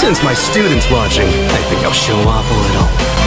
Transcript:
Since my student's watching, I think I'll show off a little.